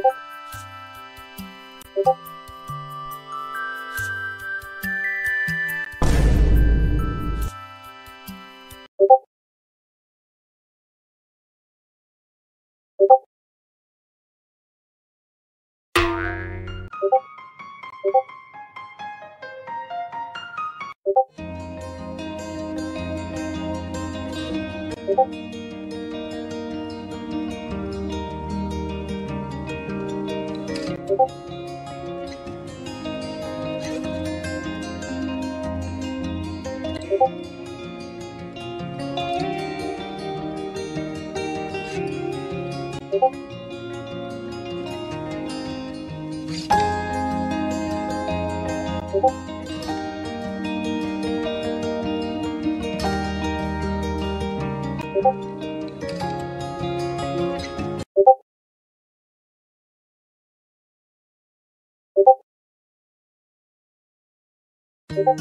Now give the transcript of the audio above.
you 고맙습니다. 고맙